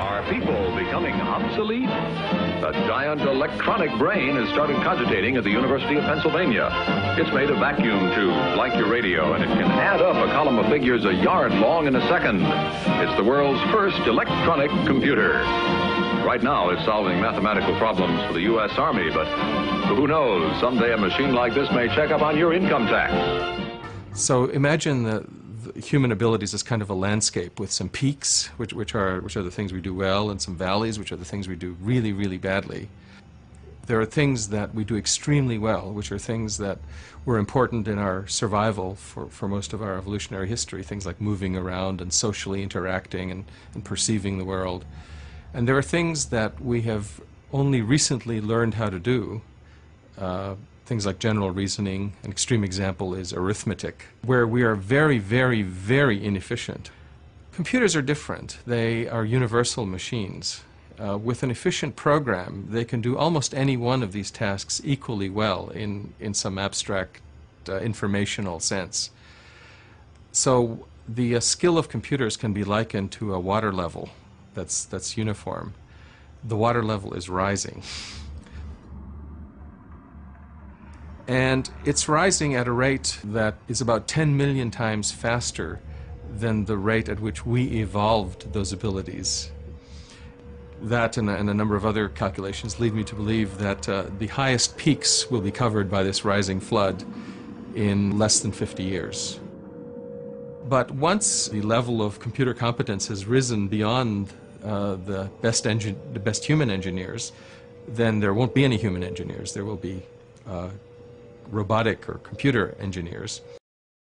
Are people becoming obsolete? A giant electronic brain has started cogitating at the University of Pennsylvania. It's made a vacuum tube like your radio, and it can add up a column of figures a yard long in a second. It's the world's first electronic computer. Right now, it's solving mathematical problems for the U.S. Army, but who knows? Someday a machine like this may check up on your income tax. So imagine the, human abilities as kind of a landscape with some peaks, which, which, are, which are the things we do well, and some valleys, which are the things we do really, really badly. There are things that we do extremely well, which are things that were important in our survival for, for most of our evolutionary history, things like moving around and socially interacting and, and perceiving the world. And there are things that we have only recently learned how to do, uh, things like general reasoning. An extreme example is arithmetic, where we are very, very, very inefficient. Computers are different. They are universal machines. Uh, with an efficient program, they can do almost any one of these tasks equally well in, in some abstract uh, informational sense. So the uh, skill of computers can be likened to a water level that's, that's uniform. The water level is rising. And it's rising at a rate that is about 10 million times faster than the rate at which we evolved those abilities. That and a, and a number of other calculations lead me to believe that uh, the highest peaks will be covered by this rising flood in less than 50 years. But once the level of computer competence has risen beyond uh, the, best the best human engineers, then there won't be any human engineers. There will be uh, robotic or computer engineers.